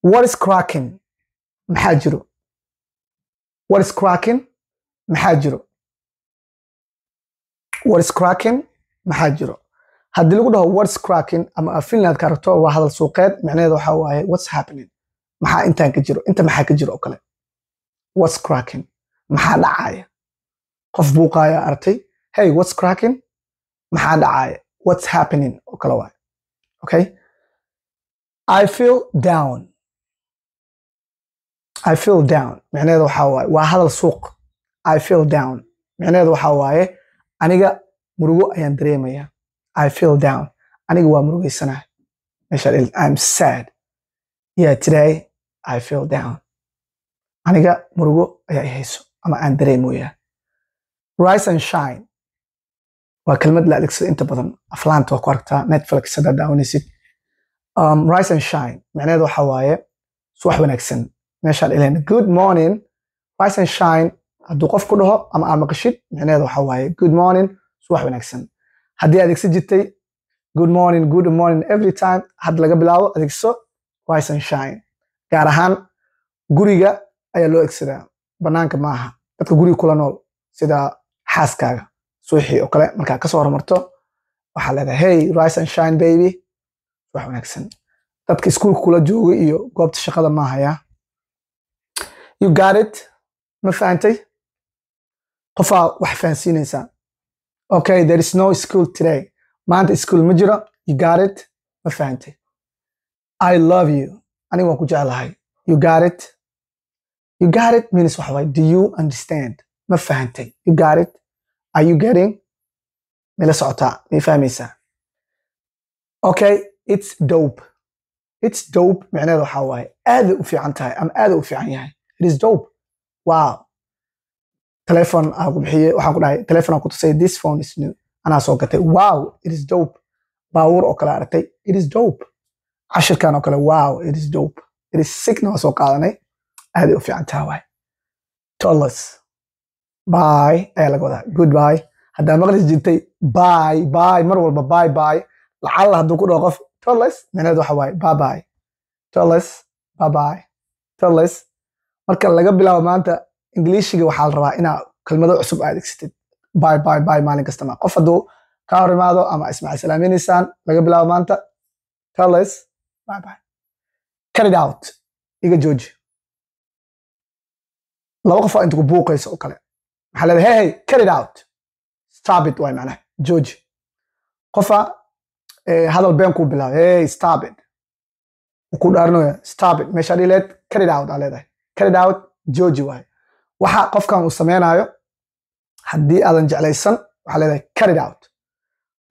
what is cracking? Maxaa jiro? What is cracking? Maxaa jiro? What is cracking? Maxaa jiro? Haddii lagu dhaho what's cracking ama aad finland ka aragto waa hadal suuqeed. Micnaheedu waxaa waaye what's happening? Maxaa intaan ka jiro? Inta maxaa ka jiro oo kale? What's cracking? Maxaa dhacaya? Qof buuqaaya artay hey what's cracking? Maxaa dhacaya? What's happening? Oo kale waaye. Okay? I feel down i feel down micnaheedu waxaa waaye waa hadal suuq i feel down micnaheedu waxaa waaye aniga murugo ayaan dareemayaa I feel down. Aniga waa murugaysanahay. Meesha I'm sad. Yeah, today I feel down. Aniga murugo ayaa i hayso ama aan dareemoyaa. Rise and shine. Waa kelmad la adeegsado inta badan. Aflaanta waa ku aragtaa Netflix haddaad daawanaysid. Um, rise and shine. Macnaheedu waxaa waaye subax wanaagsan. Meeshaan ileen good morning. Rise and shine. Hadduu qof ku dhaho ama aad maqashid macnaheedu waxaa waaye good morning subax wanaagsan. haddii adeegsan jirtay good morning good morning every time had laga bilaabo adeegso rise and shine gaar ahaan guriga ayaa loo egsadaa banaanka maaha dadka guriga kula nool sida xaaskaaga suuxii oo kale markaa ka soo hormarto waxaa leedahay hey rise and shine baby wax wanaagsan dadka iskuulka kula jooga iyo goobta shaqada maahaya you got it ma fahantay qofaa wax fahansiinaysaa okay there is no school today. Maanta school ma jiro. You got ma fahantay i love you. Aniga waan ku jeclahay. You got it. You means waxa do you understand ma fahantay you are you getting? Mila socotaa may fahmaysaa okay it's dope. It's dope. Micnaheedu waxaa waaye aaday u fiican tahay ama aaday u fiican yahay it is dope. Wow. Telefon aan ku bixiyey waxaan ku dhahay telefon aan tusay this phone is new. Anaa soo gatay. Wow it is dope. Baawur oo kale aragtay it is dope. Cashirkan oo kale wow it is dope. It is sickna waa soo qaadanay. Aaday u fiican taha waay tolles bye. Ayaa laga wadaa. Goodbye. Haddaa maqli jirtay bye bye. Mar walba bye bye. Lacalla hadduu ku dhaho qof. Tolles micnaheed waxa waaye. Bye bye. Tolles bye bye. Tolles marka laga bilaabo maanta ingiliishiga waxaa la rabaa inaa kelmado cusub aad adeegsatid. By by by maalin kastama qof hadduu ka hor imaado ama ismaaciil salaaminaysaan laga bilaabo maanta tolles bye bye. Cut out. Iga jooji. Laba qof aa buuqayso oo kale. Maxaa leedahay hey hey cut out. Stop waay macnaha. Jooji. Qofa hadal been kuu bilaabay. Hey stop it. Ku dhaarinaya stop meeshaa dhileed cut it out aa leedahay cut it out jooji waay. Waxa qofkan uu samaynayo haddii aadan jeclaysan waxaa leedahay cut it out.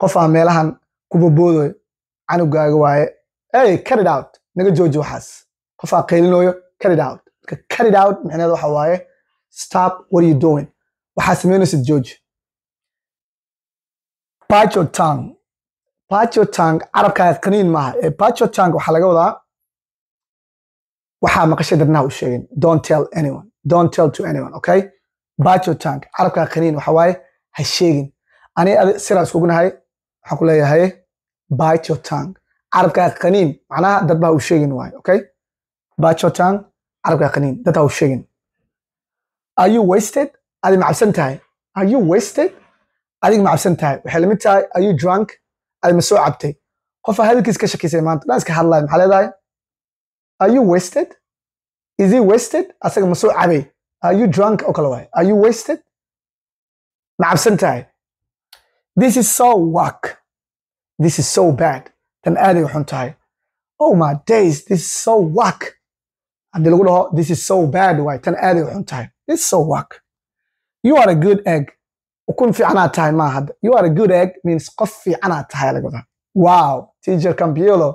Qof aan meelahan ku boboodayo canugaaga waaye hey cut it out. Naga jooji waxaas. Qof aan qaylinayo cut it out. Marka cut it out micnaheedu waxa waaye stop what you doing. Waxaa samaynaysid bite your tongue. Carabkaaga qaniin maaha. Ee your tongue waxaa laga wadaa waxaa maqashay dadnaha u sheegin. Don't tell anyone. Don't tell to anyone okay? Bite your tongue. Carabkaa qaniin waxa waaye ha sheegin. Ani siraa iskugu nahay waxaan ku leeyahay bite your tongue. Carabkaa qaniin macnaha dad baa u sheegin waaye okay? Bite your tongue carabkaa qaniin dad ha u sheegin. Are you wasted? Adi macabsan tahay? Are you wasted? Adiga macabsan tahay? Waxay la mid tahay are you drunk? Adi ma soo cabtay. Qofaa hadalkiis ka shakisay maanta dhan iska hadlaya maxaa leedahay are you wasted? Is he wasted? Asaga ma soo cabay are you drunk? Oo kale waay are you wasted? Ma cabsan tahay this is so work this is so bad. Tan aaday xun tahay oh my days this is so work haddii lagu dhaho this is so bad waay tan aaday xun tahay this is so work you are a good egg. Ukun fiicanaad tahay maaha hadda you are a good egg means qof fiicanaad tahay laga wow. Teacher campiolo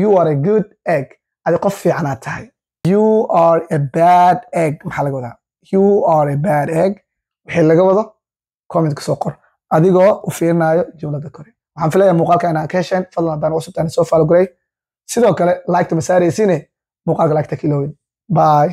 you are a good egg adi qof fiicanaad tahay. You are a bad egg maxaa laga wadaa? You are a bad egg. Wixii laga wado comment ka soo qor. Adigoo u fiirinayo jumlada kore. Waxaan filayaa muuqaalka inaa ka hesheen fadlan haddaan cusubtaan soo faalo garay sidoo kale liketa ma saaraysiine? Muuqaalka liketa ka ilowin bye